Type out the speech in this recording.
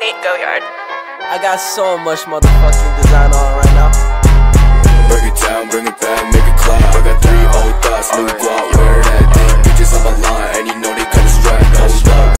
Goyard. I got so much motherfucking design on.